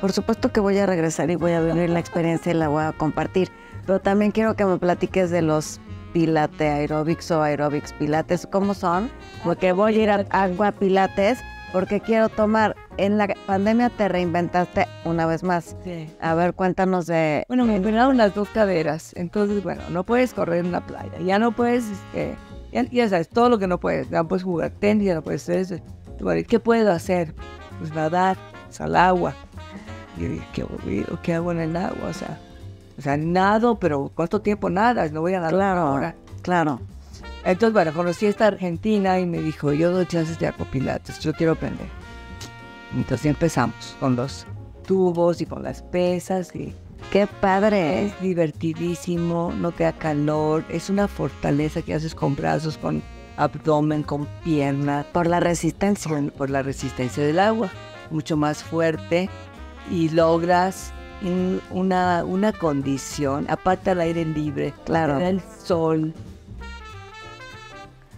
Por supuesto que voy a regresar y voy a vivir la experiencia y la voy a compartir. Pero también quiero que me platiques de los Pilate Aerobics o Aerobics Pilates. ¿Cómo son? Porque voy a ir a Agua Pilates porque quiero tomar. En la pandemia te reinventaste una vez más. Sí. A ver, cuéntanos de... Bueno, me operaron las dos caderas. Entonces, bueno, no puedes correr en la playa. Ya no puedes, este, ya, ya sabes, todo lo que no puedes. Ya no puedes jugar tenis, ya no puedes hacer eso. Bueno, ¿y ¿Qué puedo hacer? Pues nadar, pues, al agua. Yo dije, qué aburrido, ¿qué hago en el agua? O sea, o sea, nado, pero ¿cuánto tiempo nadas? No voy a nadar Claro, ahora. claro. Entonces, bueno, conocí a esta argentina y me dijo, yo doy clases de aquapilates, yo quiero aprender. Entonces empezamos con los tubos y con las pesas y Qué padre. es divertidísimo, no te da calor, es una fortaleza que haces con brazos, con abdomen, con pierna, Por la resistencia. por, por la resistencia del agua, mucho más fuerte y logras un- una, una condición, aparte al aire libre, Claro. el sol,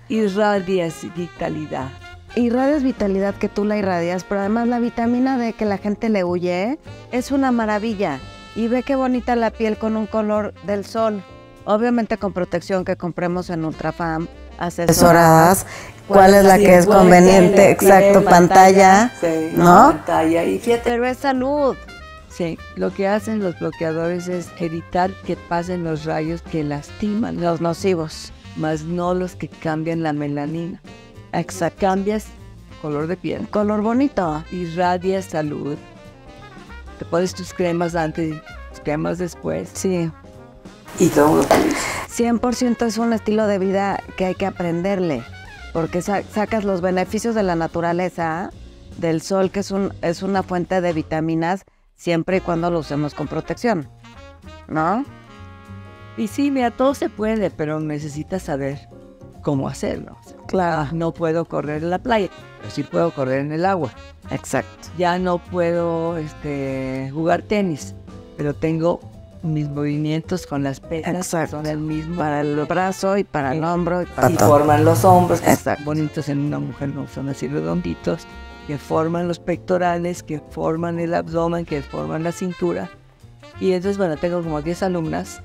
irradias vitalidad. Irradias vitalidad que tú la irradias, pero además la vitamina D que la gente le huye es una maravilla. Y ve qué bonita la piel con un color del sol. Obviamente con protección que compremos en Ultrafam, asesoradas. ¿Cuál es la que es conveniente? Exacto, pantalla. Sí, ¿no? Pantalla. Y fíjate, Pero es salud. sí, lo que hacen los bloqueadores es evitar que pasen los rayos que lastiman, Los nocivos. más no los que cambian la melanina. Exacto. Cambias color de piel, Color bonito. irradias salud. Te pones tus cremas antes y tus cremas después. Sí. Y todo lo feliz. 100% es un estilo de vida que hay que aprenderle, porque sa- sacas los beneficios de la naturaleza, del sol, que es, un, es una fuente de vitaminas, siempre y cuando lo usemos con protección, ¿no? Y sí, mira, todo se puede, pero necesitas saber cómo hacerlo. Claro. no puedo correr en la playa, pero sí puedo correr en el agua. Exacto. Ya no puedo este, jugar tenis, pero tengo mis movimientos con las pesas Exacto. son el mismo. Para el brazo y para el hombro y para y todo. forman los hombros, Exacto. bonitos en una mujer, no son así redonditos, que forman los pectorales, que forman el abdomen, que forman la cintura. Y entonces, bueno, tengo como 10 alumnas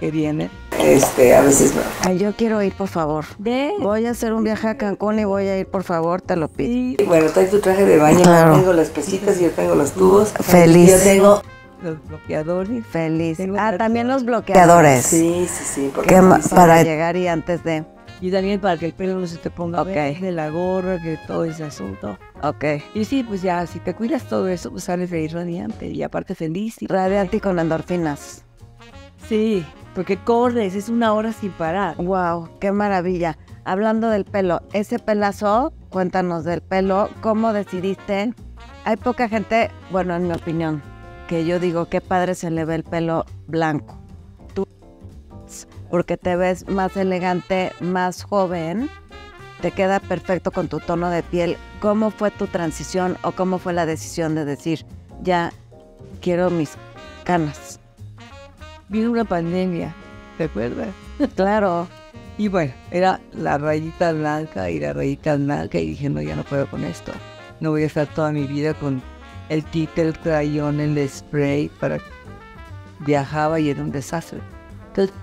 que vienen. Este, a veces Ay, yo quiero ir, por favor. de Voy a hacer un viaje a Cancún y voy a ir, por favor, te lo pido. Y bueno, traes tu traje de baño, Claro. yo tengo las pesitas, yo tengo los tubos. Feliz. Yo tengo los bloqueadores. Feliz. Ah, también los bloqueadores. Sí, sí, sí. porque ¿Qué ma- sí, sí. para llegar y antes de. Y también para que el pelo no se te ponga Ok. de la gorra, que todo ese asunto. Ok. Y sí, pues ya, si te cuidas todo eso, pues sales de ahí radiante y aparte feliz. y- Radiante y con endorfinas. Sí, porque corres, es una hora sin parar. Wow, qué maravilla. Hablando del pelo, ese pelazo, cuéntanos del pelo, ¿cómo decidiste? Hay poca gente, bueno, en mi opinión, que yo digo, qué padre se le ve el pelo blanco. Tú, porque te ves más elegante, más joven, te queda perfecto con tu tono de piel. ¿Cómo fue tu transición o cómo fue la decisión de decir, ya quiero mis canas? Vino una pandemia, ¿te acuerdas? Claro, Y bueno, era la rayita blanca y la rayita blanca y dije, no, ya no puedo con esto. No voy a estar toda mi vida con el tite, el crayón, el spray para... Viajaba y era un desastre. Entonces,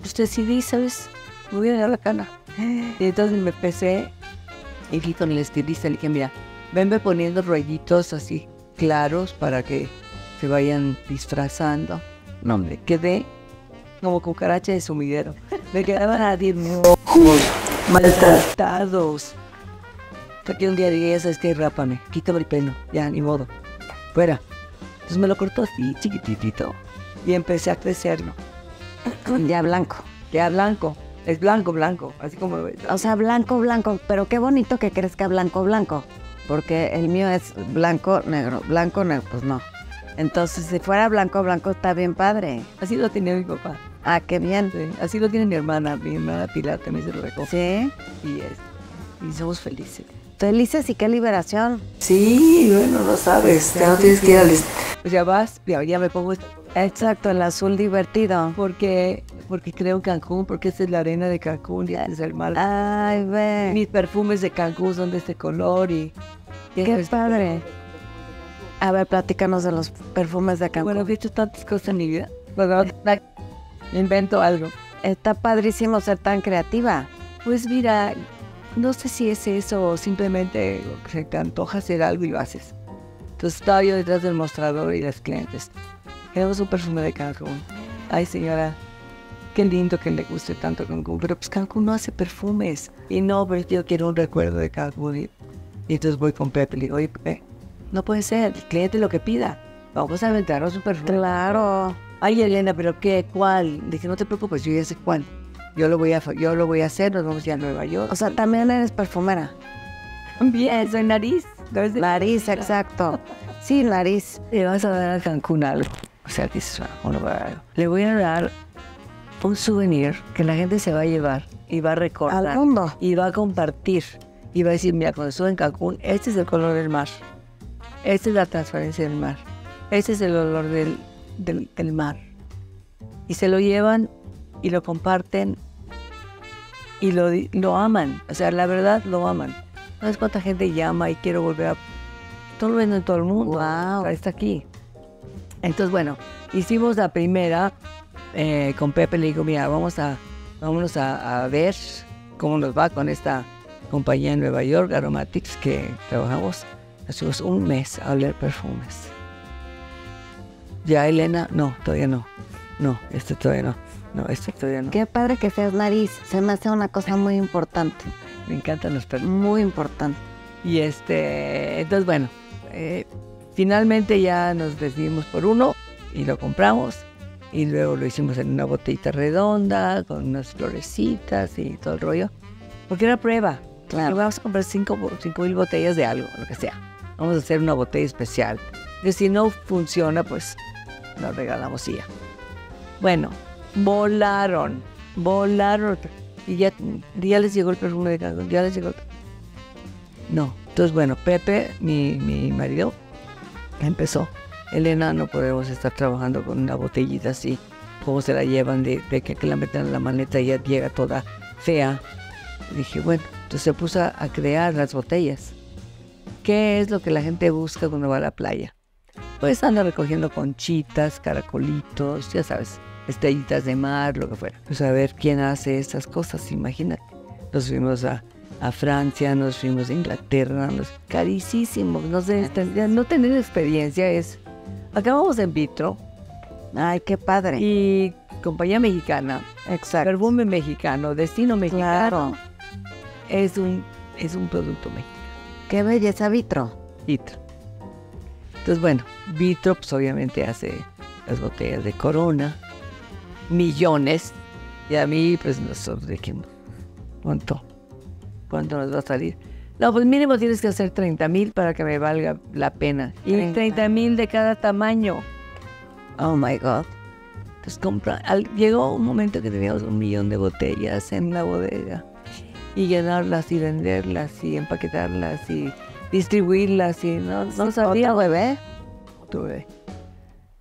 pues decidí, ¿sabes? Me voy a dar la cana. Y entonces me empecé y fui con el estilista, le dije, mira, venme poniendo rayitos así claros para que se vayan disfrazando. No, hombre, quedé como cucaracha de sumidero. Me quedaban a decir, ojos maltratados. Hasta que un día dije, ya sabes qué, rápame, quítame el pelo, ya, ni modo, fuera. Entonces me lo cortó así, chiquititito, y empecé a crecerlo. ya blanco. Ya blanco, es blanco, blanco, así como. O sea, blanco, blanco, pero qué bonito que crezca blanco, blanco. Porque el mío es blanco, negro, blanco, negro, pues no. Entonces, si fuera blanco, blanco, está bien padre. Así lo tenía mi papá. Ah, qué bien. sí, Así lo tiene mi hermana, mi hermana Pilar también se lo recoge. Sí. Y, es, y somos felices. Felices y qué liberación. Sí, bueno, lo sabes, ya no tienes que ir al... Pues ya vas, ya, ya me pongo esta Exacto, el azul divertido. porque porque creo en Cancún, porque esta es la arena de Cancún y este es el mar. Ay, ve. Mis perfumes de Cancún son de este color y... y Qué este- padre. A ver, platícanos de los perfumes de Cancún. Bueno, he hecho tantas cosas en mi vida. Bueno, invento algo. Está padrísimo ser tan creativa. Pues mira, no sé si es eso o simplemente se te antoja hacer algo y lo haces. Entonces estaba yo detrás del mostrador y las clientes. Queremos un perfume de Cancún. Ay, señora, qué lindo que le guste tanto Cancún, pero pues Cancún no hace perfumes. Y no, pero yo quiero un recuerdo de Cancún. Y, y entonces voy con Pepe y le digo, oye, Pepe, no puede ser, el cliente lo que pida. Vamos a aventarnos un perfume. Claro. Ay, Elena, pero ¿qué? ¿Cuál? Dije, no te preocupes, yo ya sé cuál. Yo lo voy a, yo lo voy a hacer, nos vamos ya a Nueva York. O sea, también eres perfumera. Bien, soy nariz. Nariz, exacto. Sí, nariz. Le vas a dar a Cancún algo. O sea, dices, "Ah, bueno, a dar algo". Le voy a dar un souvenir que la gente se va a llevar y va a recordar. Al mundo. Y va a compartir. Y va a decir, mira, cuando estuve en Cancún, este es el color del mar. Esta es la transparencia del mar. Este es el olor del, del, del mar. Y se lo llevan y lo comparten y lo, lo aman. O sea, la verdad lo aman. No sabes cuánta gente llama y quiero volver a... Todo lo vendo en todo el mundo. Sea, Está aquí. Entonces, bueno, hicimos la primera eh, con Pepe. Le digo, mira, vamos a, vámonos a, a ver cómo nos va con esta compañía en Nueva York, Aromatics, que trabajamos. Hacemos un mes a oler perfumes. Ya, Elena, no, todavía no. No, este todavía no. No, este todavía no. Qué padre que seas nariz. Se me hace una cosa muy importante. Me encantan los perfumes. Muy importante. Y este, entonces bueno, eh, finalmente ya nos decidimos por uno y lo compramos. Y luego lo hicimos en una botellita redonda, con unas florecitas y todo el rollo. Porque era prueba. Claro. Vamos a comprar cinco, bo- cinco mil botellas de algo, lo que sea. Vamos a hacer una botella especial. Que si no funciona, pues nos regalamos ya. Bueno, volaron, volaron. Y ya, ya les llegó el perfume de Cancún, ya les llegó el no. Entonces, bueno, Pepe, mi, mi marido, empezó. Elena, no podemos estar trabajando con una botellita así. ¿Cómo se la llevan de, de que, la meten en la maleta y ya llega toda fea? dije, bueno, entonces se puso a crear las botellas. ¿Qué es lo que la gente busca cuando va a la playa? Pues anda recogiendo conchitas, caracolitos, ya sabes, estrellitas de mar, lo que fuera. Pues a ver quién hace estas cosas, imagínate. Nos fuimos a, a Francia, nos fuimos a Inglaterra, nos, carísimos, no sé, no tener experiencia es... Acabamos en vitro Ay, qué padre. y compañía mexicana, Exacto. perfume mexicano, destino mexicano, Claro. es un, es un producto mexicano. Qué belleza, Vitro. Vitro. Entonces, bueno, Vitro, pues obviamente hace las botellas de Corona, millones, y a mí, pues nosotros dijimos, ¿cuánto? ¿Cuánto nos va a salir? No, pues mínimo tienes que hacer 30 mil para que me valga la pena. Y 30. 30 mil de cada tamaño. Oh my God. Entonces compra, al- llegó un momento que teníamos un millón de botellas en la bodega y llenarlas y venderlas y empaquetarlas y distribuirlas y no, no sabía. ¿Otro bebé? Otro bebé.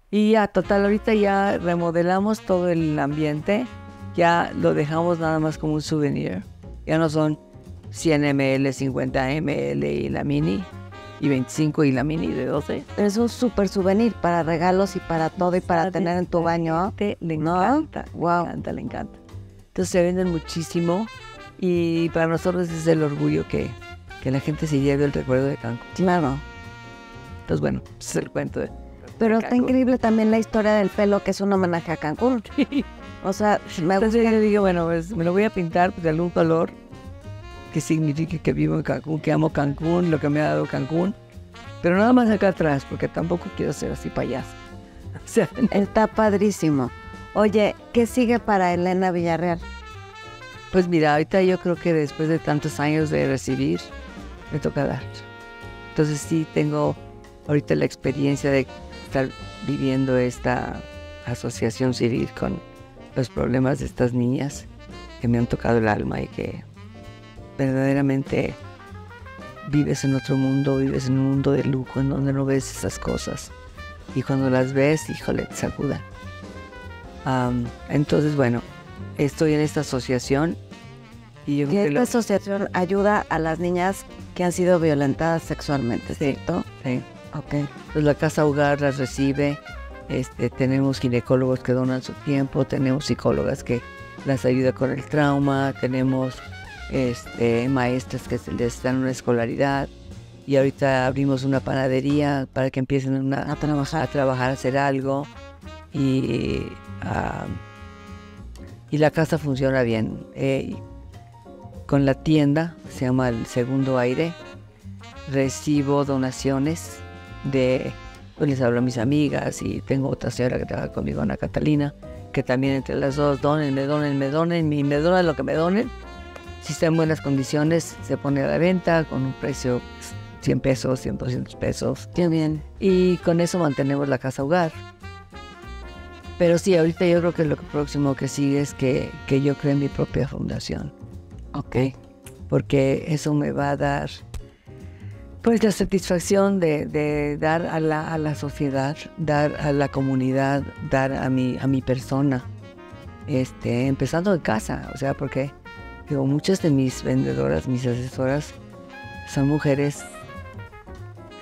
Y ya, total, ahorita ya remodelamos todo el ambiente, ya lo dejamos nada más como un souvenir. Ya no son 100 ml, 50 ml y la mini, y 25 y la mini de 12. Es un súper souvenir para regalos y para todo y para tener en tu baño. Te- le ¿No? encanta, Wow. le encanta, le encanta. Entonces se venden muchísimo y para nosotros es el orgullo que, que la gente se lleve el recuerdo de Cancún. Claro. Entonces bueno, ese es el cuento de... Pero está increíble también la historia del pelo, que es un homenaje a Cancún. O sea, me Entonces gusta. yo digo, bueno, pues me lo voy a pintar pues, de algún color que signifique que vivo en Cancún, que amo Cancún, lo que me ha dado Cancún. Pero nada más acá atrás, porque tampoco quiero ser así payaso. O sea, Está padrísimo. Oye, ¿qué sigue para Elena Villarreal? pues mira, ahorita yo creo que después de tantos años de recibir, me toca dar. Entonces sí tengo ahorita la experiencia de estar viviendo esta asociación civil con los problemas de estas niñas que me han tocado el alma y que verdaderamente vives en otro mundo, vives en un mundo de lujo en donde no ves esas cosas. Y cuando las ves, híjole, te sacudan. Am, entonces, bueno, estoy en esta asociación y yo esta lo- asociación ayuda a las niñas que han sido violentadas sexualmente, Sí. ¿cierto? Sí. Ok. Entonces la casa hogar las recibe, este, tenemos ginecólogos que donan su tiempo, tenemos psicólogas que las ayudan con el trauma, tenemos este, maestras que les dan una escolaridad y ahorita abrimos una panadería para que empiecen una- A trabajar. a trabajar, a hacer algo y, y la casa funciona bien. Eh, con la tienda, se llama El Segundo Aire, recibo donaciones de, pues les hablo a mis amigas y tengo otra señora que trabaja conmigo, Ana Catalina, que también entre las dos donen, me donen, me donen y me donan lo que me donen. Si está en buenas condiciones, se pone a la venta con un precio pues, 100 pesos, 100, 200 pesos. Qué bien. Y con eso mantenemos la casa hogar. Pero sí, ahorita yo creo que lo próximo que sigue es que, que yo cree mi propia fundación. Ok. Porque eso me va a dar pues la satisfacción de, de dar a la, a la sociedad, dar a la comunidad, dar a mi, a mi persona. Este, empezando en casa, o sea, porque digo, muchas de mis vendedoras, mis asesoras, son mujeres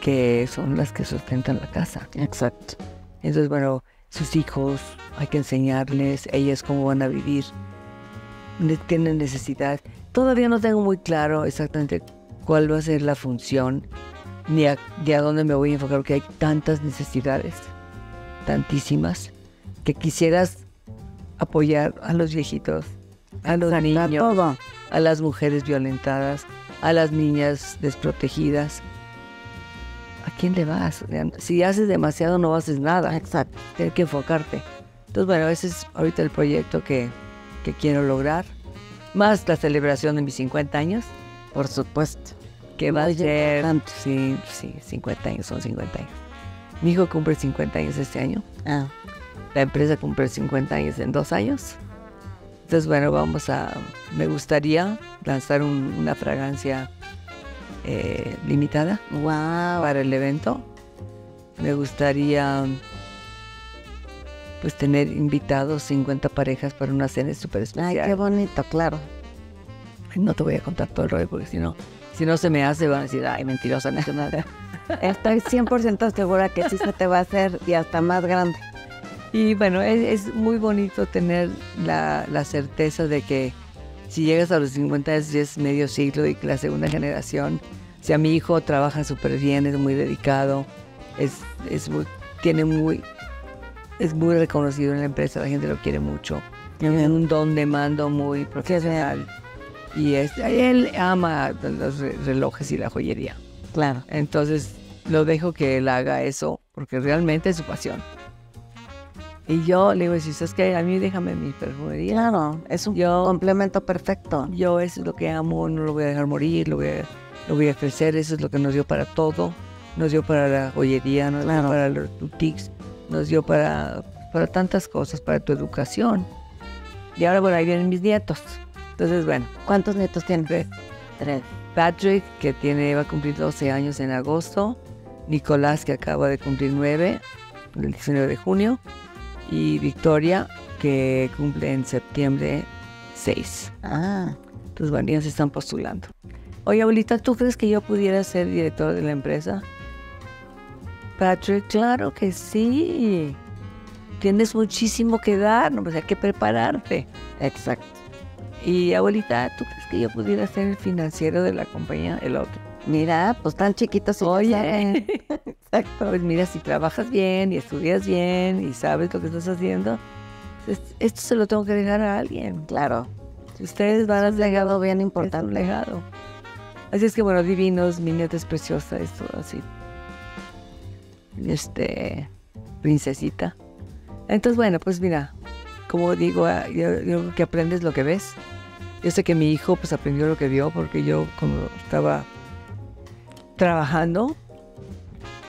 que son las que sustentan la casa. Exacto. Entonces, bueno, sus hijos, hay que enseñarles, ellas cómo van a vivir, ne- tienen necesidad. Todavía no tengo muy claro exactamente cuál va a ser la función, ni a, ni a dónde me voy a enfocar, porque hay tantas necesidades, tantísimas, que quisieras apoyar a los viejitos, a los Exacto, niños, todo. a las mujeres violentadas, a las niñas desprotegidas. ¿A quién le vas? Si haces demasiado no haces nada. Exacto. Tienes que enfocarte. Entonces, bueno, ese es ahorita el proyecto que, que quiero lograr. Más la celebración de mis 50 años, Por supuesto. que va a ser... Sí, sí, 50 años, son 50 años. Mi hijo cumple 50 años este año. Ah, La empresa cumple 50 años en dos años. Entonces, bueno, vamos a... Me gustaría lanzar un- una fragancia eh, limitada wow. para el evento. Me gustaría pues tener invitados 50 parejas para una cena súper Ay, especial. qué bonito, claro. No te voy a contar todo el rollo porque si no, si no se me hace van a decir, ay, mentirosa, nada. Estoy 100% segura que sí se te va a hacer y hasta más grande. Y bueno, es, es muy bonito tener la, la certeza de que si llegas a los 50 es, es medio siglo y que la segunda generación, o sea, mi hijo trabaja súper bien, es muy dedicado, es, es muy, tiene muy, es muy reconocido en la empresa, la gente lo quiere mucho. Tiene un don de mando muy profesional. Y es, él ama los re- relojes y la joyería. Claro. Entonces lo dejo que él haga eso porque realmente es su pasión. Y yo le digo, si sabes que a mí déjame mi perfumería. Claro, es un Yo- complemento perfecto. Yo eso es lo que amo, no lo voy a dejar morir, lo voy a, lo voy a crecer, eso es lo que nos dio para todo. Nos dio para la joyería, nos Claro. dio para los boutiques, nos dio para, para tantas cosas, para tu educación. Y ahora, bueno, ahí vienen mis nietos. Entonces, bueno, ¿Cuántos nietos tienes? Tres. Tres. Patrick, que tiene, va a cumplir 12 años en agosto. Nicolás, que acaba de cumplir 9, el 19 de junio. Y Victoria, que cumple en septiembre 6. Ah, Entonces, bueno, ya se están postulando. Oye, abuelita, ¿tú crees que yo pudiera ser director de la empresa? Patrick, claro que sí. Tienes muchísimo que dar, ¿no? pues hay que prepararte. exacto. Y abuelita, ¿tú crees que yo pudiera ser el financiero de la compañía? El otro. Mira, pues tan chiquitos y ya saben. Oye, exacto. Pues mira, si trabajas bien y estudias bien y sabes lo que estás haciendo, pues esto se lo tengo que dejar a alguien. Claro. Si ustedes van a Un legado bien es un importante. legado. Así es que bueno, divinos, mi nieta es preciosa, es todo así. Este, princesita. Entonces, bueno, pues mira, como digo, ah, yo, yo creo que aprendes lo que ves. Yo sé que mi hijo pues aprendió lo que vio porque yo cuando estaba trabajando,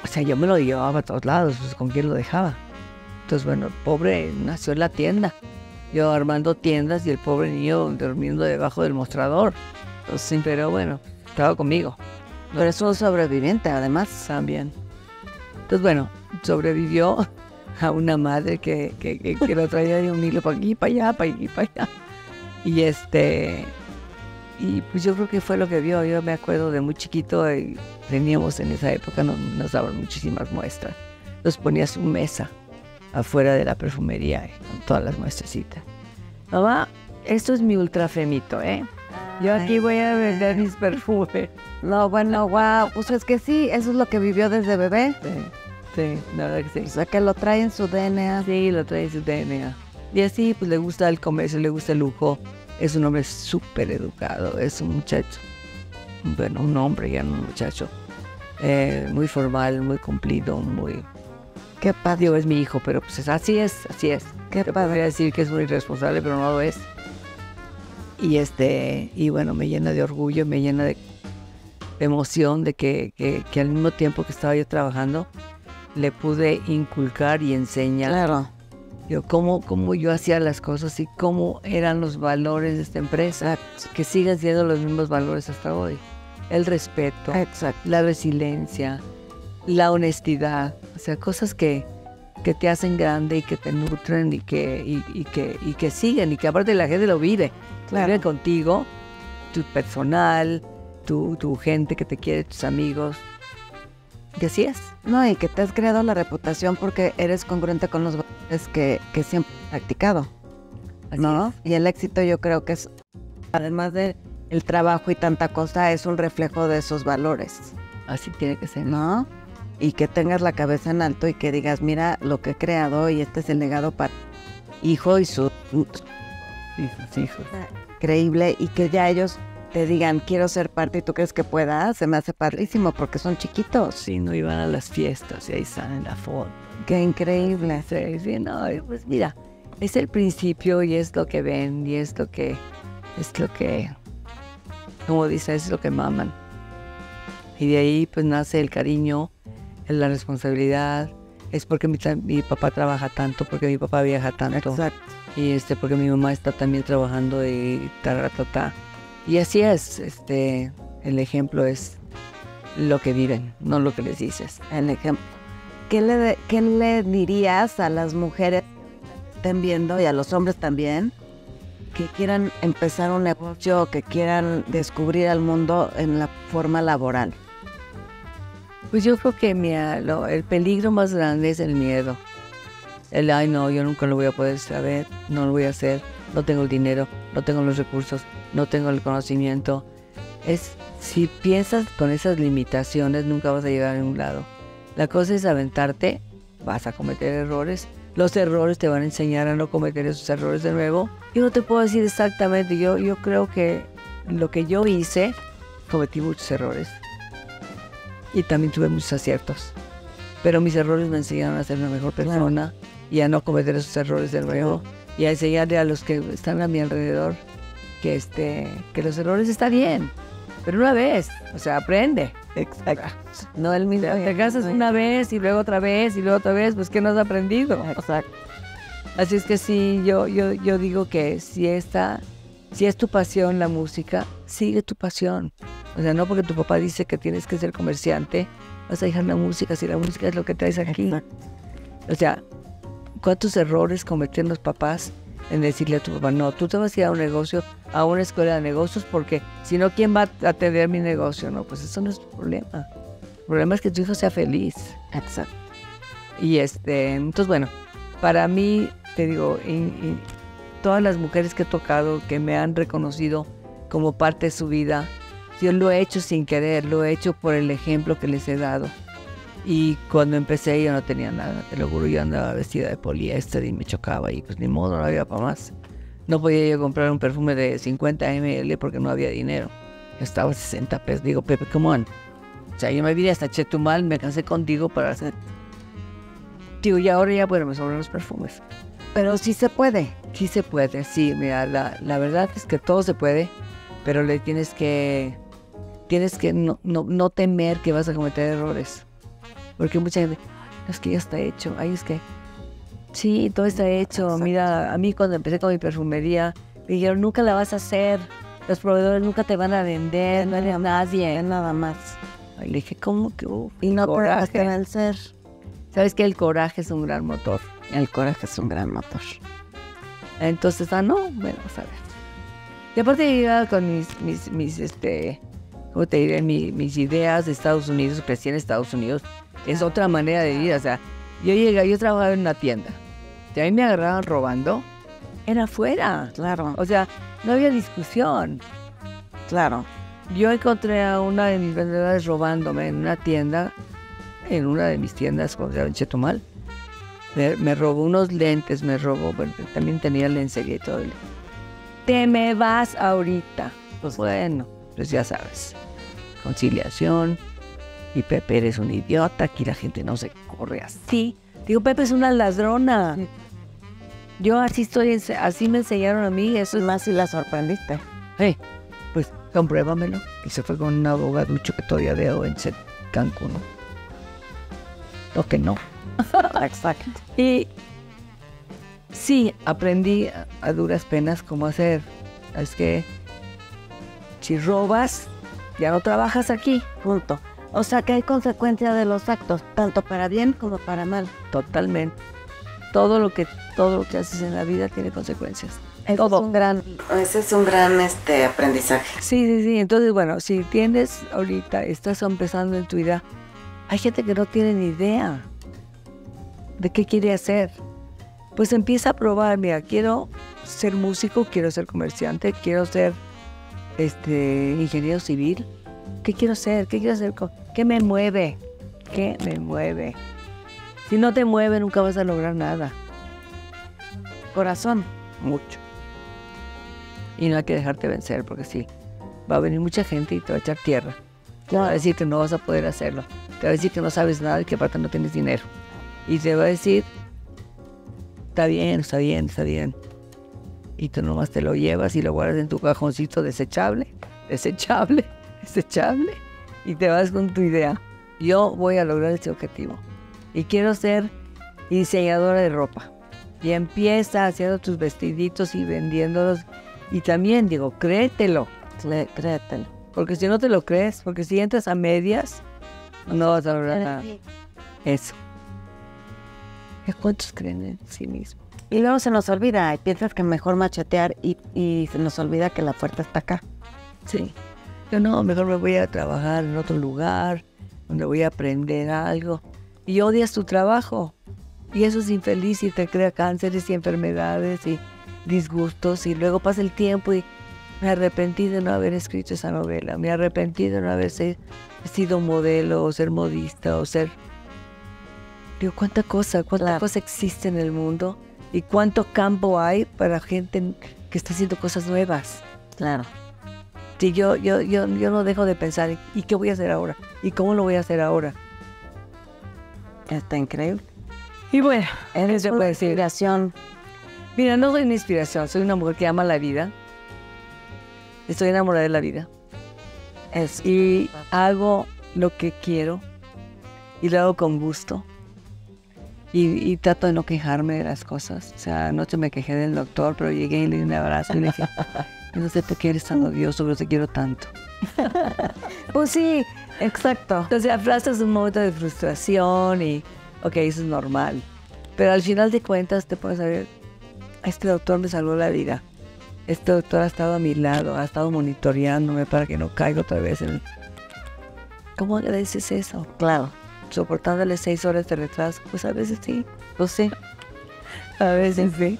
o sea, yo me lo llevaba a todos lados, pues con quién lo dejaba. Entonces, bueno, el pobre nació en la tienda. Yo armando tiendas y el pobre niño durmiendo debajo del mostrador. Entonces, pero bueno, estaba conmigo Pero es un sobreviviente, además. también. Entonces, bueno, sobrevivió a una madre que, que, que, lo traía de un hilo para aquí, para allá, para para allá. Y este. y pues yo creo que fue lo que vio. Yo me acuerdo de muy chiquito, y teníamos en esa época, no- nos daban muchísimas muestras. Nos ponía su mesa afuera de la perfumería eh, con todas las muestrecitas. Mamá, esto es mi ultrafemito, ¿eh? Yo aquí voy a vender mis perfumes. No, bueno, wow. Pues es que sí, eso es lo que vivió desde bebé. Sí, sí, la verdad que O sí. sea, que lo trae en su DNA. Sí, lo trae en su DNA. Y así, pues le gusta el comercio, le gusta el lujo. Es un hombre súper educado, es un muchacho. Bueno, un hombre, ya no un muchacho. Eh, muy formal, muy cumplido, muy... Qué padre. Es mi hijo, pero pues es- así es, así es. Qué Te padre. podría decir que es muy irresponsable, pero no lo es. Y este, y bueno, me llena de orgullo, me llena de, de emoción de que, que, que al mismo tiempo que estaba yo trabajando, le pude inculcar y enseñar Claro. Yo, cómo, cómo yo hacía las cosas y cómo eran los valores de esta empresa, que siguen siendo los mismos valores hasta hoy. El respeto, Exacto. la resiliencia, la honestidad, o sea, cosas que, que te hacen grande y que te nutren y que, y, y que, y que siguen y que aparte la gente lo vive. Claro. Vive contigo, tu personal, tu, tu gente que te quiere, tus amigos. Y así es. No, y que te has creado la reputación porque eres congruente con los valores que, que siempre has practicado, Así ¿no? es. Y el éxito yo creo que es, además de el trabajo y tanta cosa, es un reflejo de esos valores, Así tiene que ser. ¿no? Y que tengas la cabeza en alto y que digas, mira lo que he creado y este es el legado para hijo y su Hijos, hijos. increíble y que ya ellos te digan, quiero ser parte y tú crees que puedas, se me hace padrísimo porque son chiquitos. Sí, no iban a las fiestas y ahí están en la foto. Qué increíble. Sí, sí, no, pues mira, es el principio y es lo que ven y es lo que, es lo que, como dice, es lo que maman. Y de ahí pues nace el cariño, la responsabilidad, es porque mi, ta- mi papá trabaja tanto, porque mi papá viaja tanto. Exacto. y este porque mi mamá está también trabajando y taratata. Y así es, este el ejemplo es lo que viven, no lo que les dices. el ejemplo. ¿Qué le, qué le dirías a las mujeres que estén viendo y a los hombres también que quieran empezar un negocio, que quieran descubrir al mundo en la forma laboral? Pues yo creo que mira, lo- el peligro más grande es el miedo. El ay no, yo nunca lo voy a poder saber, no lo voy a hacer, no tengo el dinero, no tengo los recursos, no tengo el conocimiento. Es si piensas con esas limitaciones nunca vas a llegar a ningún lado. La cosa es aventarte, vas a cometer errores. Los errores te van a enseñar a no cometer esos errores de nuevo. Yo no te puedo decir exactamente, yo, yo creo que lo que yo hice, cometí muchos errores y también tuve muchos aciertos. Pero mis errores me enseñaron a ser una mejor persona y a no cometer esos errores de nuevo y a enseñarle a los que están a mi alrededor que este que los errores está bien, pero una vez, o sea, aprende. Exacto. No el mismo. Te casas una vez y luego otra vez y luego otra vez, pues que no has aprendido. Exacto. Así es que sí, yo, yo, yo digo que si esta, si es tu pasión la música, sigue tu pasión. O sea, no porque tu papá dice que tienes que ser comerciante, vas a dejar la música si la música es lo que traes aquí. Exacto. O sea, ¿cuántos errores cometen los papás en decirle a tu papá, no, tú te vas a ir a un negocio, a una escuela de negocios, porque si no, ¿quién va a atender mi negocio? No, pues eso no es tu problema. El problema es que tu hijo sea feliz. Exacto. Y este, entonces bueno, para mí, te digo, y- y todas las mujeres que he tocado que me han reconocido como parte de su vida, yo lo he hecho sin querer, lo he hecho por el ejemplo que les he dado. Y cuando empecé yo no tenía nada, te lo juro, yo andaba vestida de poliéster y me chocaba y pues ni modo, no había para más. No podía yo comprar un perfume de 50 ml porque no había dinero. Estaba a 60 pesos. Digo, Pepe, come on. O sea, yo me vine hasta Chetumal, me cansé contigo para hacer Digo, y ahora ya, bueno, me sobran los perfumes. Pero sí se puede. Sí se puede, sí, mira, la, la verdad es que todo se puede, pero le tienes que, tienes que no, no, no temer que vas a cometer errores. Porque mucha gente, "Ay, es que ya está hecho, ay, es que, sí, todo está hecho. Exacto. Mira, a mí cuando empecé con mi perfumería, me dijeron, nunca la vas a hacer, los proveedores nunca te van a vender, no eres nadie. Nada más. Y le dije, ¿cómo que? Uf, Y no coraje. dejaste vencer. Sabes que el coraje es un gran motor. El coraje es un gran motor. Entonces, ah, no, bueno, vamos a ver. Y aparte iba con mis, mis, mis este, ¿cómo te diré? Mi- mis ideas de Estados Unidos, crecí en Estados Unidos. Es otra manera de vida, o sea, yo llegué, yo trabajaba en una tienda. Si a mí me agarraban robando, era afuera. Claro, O sea, no había discusión. claro. Yo encontré a una de mis vendedores robándome en una tienda, en una de mis tiendas, como se llama, en Chetumal. Me, me robó unos lentes, me robó, bueno, también tenía lencería y todo. Te me vas ahorita. Pues bueno, pues ya sabes. Conciliación. Y Pepe eres un idiota, aquí la gente no se corre así. Digo, Pepe es una ladrona. Yo así estoy, así me enseñaron a mí, eso Es más si la sorprendiste. Hey, pues compruébamelo. Y se fue con un abogaducho que todavía veo en Cancún. ¿no? Lo que no. Exacto. Y sí, aprendí a, a duras penas cómo hacer. Es que si robas, ya no trabajas aquí. Punto. O sea que hay consecuencia de los actos, tanto para bien como para mal. Totalmente. Todo lo que, todo lo que haces en la vida tiene consecuencias. Ese Todo. es un gran, ese es un gran este aprendizaje. Sí, sí, sí. Entonces, bueno, si tienes ahorita, estás empezando en tu vida, hay gente que no tiene ni idea de qué quiere hacer. Pues empieza a probar, mira, quiero ser músico, quiero ser comerciante, quiero ser este ingeniero civil. ¿Qué quiero ser? ¿Qué quiero hacer? ¿Qué me mueve? ¿Qué me mueve? Si no te mueve, nunca vas a lograr nada. Corazón. Mucho. Y no hay que dejarte vencer, porque sí, va a venir mucha gente y te va a echar tierra. Te va a decir que no vas a poder hacerlo. Te va a decir que no sabes nada y que aparte no tienes dinero. Y te va a decir, está bien, está bien, está bien. Y tú nomás te lo llevas y lo guardas en tu cajoncito desechable, desechable, desechable. Y te vas con tu idea. Yo voy a lograr este objetivo. Y quiero ser diseñadora de ropa. Y empieza haciendo tus vestiditos y vendiéndolos. Y también digo, créetelo. Clé- Créetelo. Porque si no te lo crees, porque si entras a medias, no vas a lograr nada. Eso. ¿Cuántos creen en sí mismos? Y luego se nos olvida y piensas que mejor machetear y, y se nos olvida que la puerta está acá. Sí. Yo no, mejor me voy a trabajar en otro lugar, donde voy a aprender algo. Y odias tu trabajo. Y eso es infeliz y te crea cánceres y enfermedades y disgustos. Y luego pasa el tiempo y me arrepentí de no haber escrito esa novela. Me arrepentí de no haber sido modelo o ser modista o ser... Digo, cuánta cosa, cuánta Claro. cosa existe en el mundo y cuánto campo hay para gente que está haciendo cosas nuevas. Claro. Sí, yo, yo, yo, yo no dejo de pensar, ¿y qué voy a hacer ahora? ¿Y cómo lo voy a hacer ahora? Está increíble. Y bueno, Eres una puede decir? inspiración. mira, no soy una inspiración, soy una mujer que ama la vida. Estoy enamorada de la vida. Es, Y hago lo que quiero y lo hago con gusto. Y, y trato de no quejarme de las cosas. O sea, anoche me quejé del doctor, pero llegué y le di un abrazo y le dije, yo no sé por qué eres tan odioso, pero te quiero tanto. pues sí, exacto. Entonces aplastas un momento de frustración y, ok, eso es normal. Pero al final de cuentas te puedes saber, este doctor me salvó la vida. Este doctor ha estado a mi lado, ha estado monitoreándome para que no caiga otra vez en... ¿Cómo agradeces eso? Claro. Soportándole seis horas de retraso. Pues a veces sí, Pues sí. a veces sí.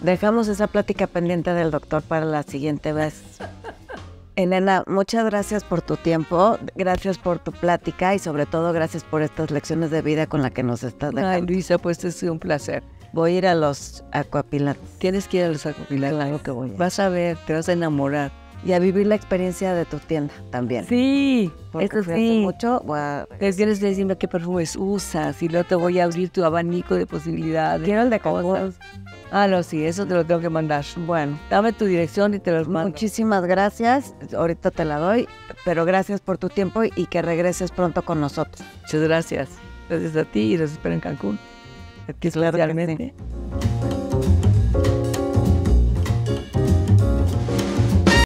Dejamos esa plática pendiente del doctor para la siguiente vez. Elena, muchas gracias por tu tiempo, gracias por tu plática y sobre todo gracias por estas lecciones de vida con las que nos estás Ay, dejando. Luisa, pues es un placer. Voy a ir a los acuapilates. Tienes que ir a los acopilados. Claro que voy. a ir. Vas a ver, te vas a enamorar. Y a vivir la experiencia de tu tienda también. Sí, eso sí. mucho. Te tienes que decirme qué perfumes usas y luego te voy a abrir tu abanico de posibilidades. Quiero el de cosas. Cancún. Ah, no, sí, eso te lo tengo que mandar. Bueno, Dame tu dirección y te los mando. muchísimas gracias. Ahorita te la doy, pero gracias por tu tiempo y que regreses pronto con nosotros. Muchas gracias. Gracias a ti y los espero en Cancún. A ti Claro que sí. especialmente.